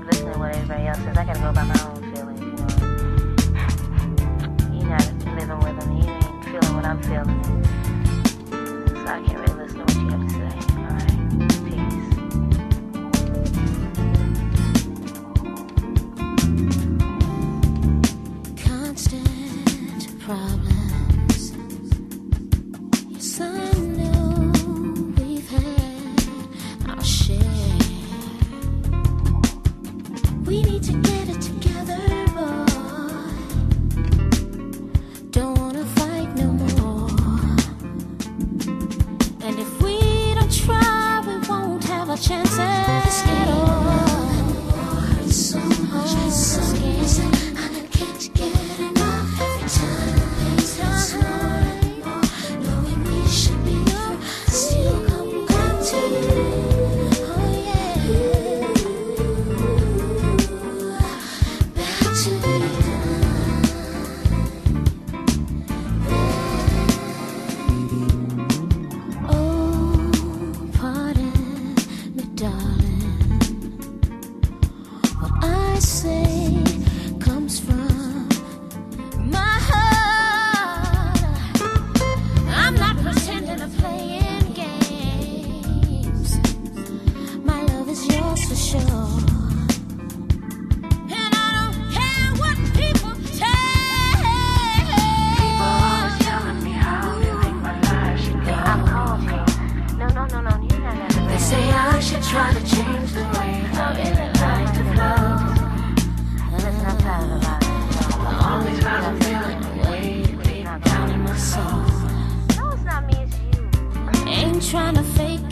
be listening to what everybody else says. I gotta go by my own feelings, you know. You're not living with them. You ain't feeling what I'm feeling. So I can't really listen to what you have to say. We need to get trying to fake